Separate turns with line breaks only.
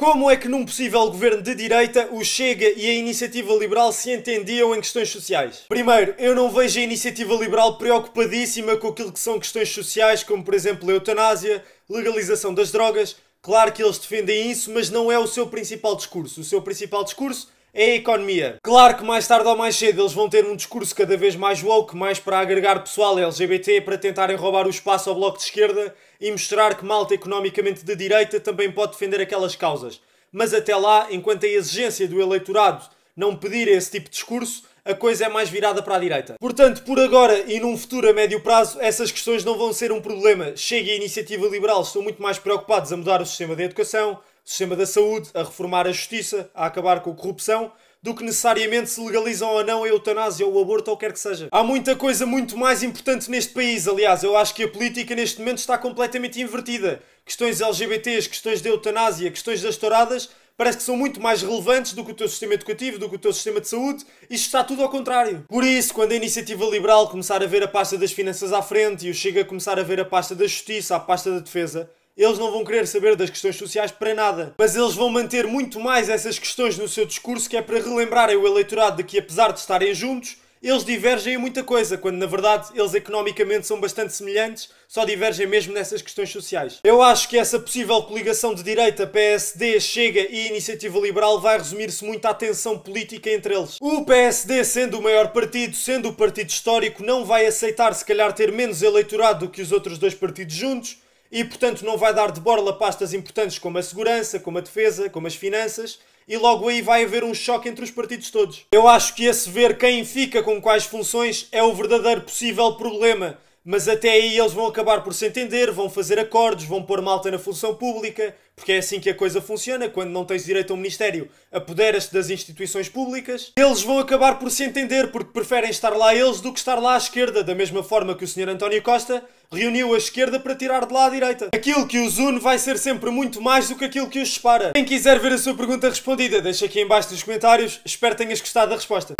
Como é que num possível governo de direita o Chega e a Iniciativa Liberal se entendiam em questões sociais? Primeiro, eu não vejo a Iniciativa Liberal preocupadíssima com aquilo que são questões sociais, como por exemplo a eutanásia, legalização das drogas. Claro que eles defendem isso, mas não é o seu principal discurso. O seu principal discurso é a economia. Claro que mais tarde ou mais cedo eles vão ter um discurso cada vez mais woke, mais para agregar pessoal LGBT para tentarem roubar o espaço ao bloco de esquerda e mostrar que malta economicamente de direita também pode defender aquelas causas. Mas até lá, enquanto a exigência do eleitorado não pedir esse tipo de discurso, a coisa é mais virada para a direita. Portanto, por agora e num futuro a médio prazo, essas questões não vão ser um problema. Chega a Iniciativa Liberal estão muito mais preocupados a mudar o sistema da educação, sistema da saúde, a reformar a justiça, a acabar com a corrupção, do que necessariamente se legalizam ou não a eutanásia ou o aborto ou quer que seja. Há muita coisa muito mais importante neste país, aliás, eu acho que a política neste momento está completamente invertida. Questões LGBTs, questões de eutanásia, questões das touradas, parece que são muito mais relevantes do que o teu sistema educativo, do que o teu sistema de saúde. Isto está tudo ao contrário. Por isso, quando a iniciativa liberal começar a ver a pasta das finanças à frente e o Chega a começar a ver a pasta da justiça, a pasta da defesa, eles não vão querer saber das questões sociais para nada. Mas eles vão manter muito mais essas questões no seu discurso, que é para relembrarem o eleitorado de que, apesar de estarem juntos, eles divergem em muita coisa, quando na verdade eles economicamente são bastante semelhantes, só divergem mesmo nessas questões sociais. Eu acho que essa possível coligação de direita, PSD, Chega e Iniciativa Liberal vai resumir-se muito à tensão política entre eles. O PSD, sendo o maior partido, sendo o partido histórico, não vai aceitar se calhar ter menos eleitorado do que os outros dois partidos juntos, e, portanto, não vai dar de borla pastas importantes como a segurança, como a defesa, como as finanças, e logo aí vai haver um choque entre os partidos todos. Eu acho que esse ver quem fica com quais funções é o verdadeiro possível problema mas até aí eles vão acabar por se entender, vão fazer acordos, vão pôr malta na função pública, porque é assim que a coisa funciona. Quando não tens direito a um ministério, apoderas-te das instituições públicas. Eles vão acabar por se entender, porque preferem estar lá eles do que estar lá à esquerda, da mesma forma que o Sr. António Costa reuniu a esquerda para tirar de lá a direita. Aquilo que os une vai ser sempre muito mais do que aquilo que os separa. Quem quiser ver a sua pergunta respondida, deixa aqui em baixo nos comentários. Espero que tenhas gostado da resposta.